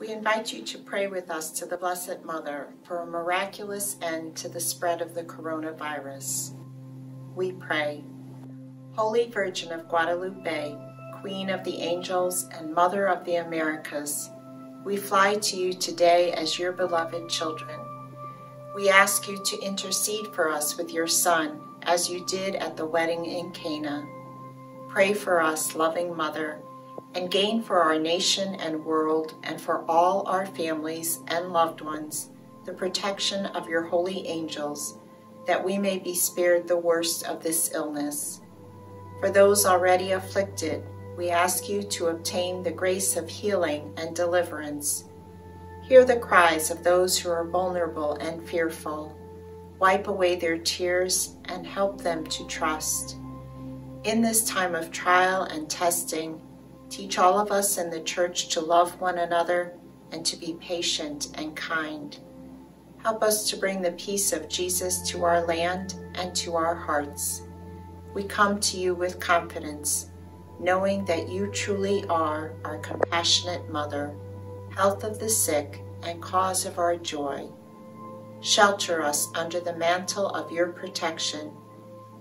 We invite you to pray with us to the Blessed Mother for a miraculous end to the spread of the coronavirus. We pray. Holy Virgin of Guadalupe, Queen of the Angels and Mother of the Americas, we fly to you today as your beloved children. We ask you to intercede for us with your Son, as you did at the wedding in Cana. Pray for us, loving Mother, and gain for our nation and world and for all our families and loved ones the protection of your holy angels, that we may be spared the worst of this illness. For those already afflicted, we ask you to obtain the grace of healing and deliverance. Hear the cries of those who are vulnerable and fearful. Wipe away their tears and help them to trust. In this time of trial and testing, teach all of us in the church to love one another and to be patient and kind. Help us to bring the peace of Jesus to our land and to our hearts. We come to you with confidence knowing that you truly are our compassionate mother, health of the sick, and cause of our joy. Shelter us under the mantle of your protection.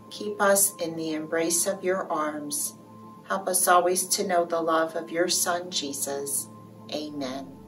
Keep us in the embrace of your arms. Help us always to know the love of your Son, Jesus. Amen.